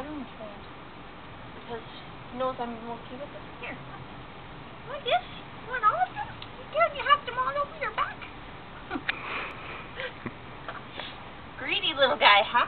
other one's. Because he knows I'm okay with it. Here. Like this? You want all of them? Good, you have them all over your back. Greedy little guy, huh?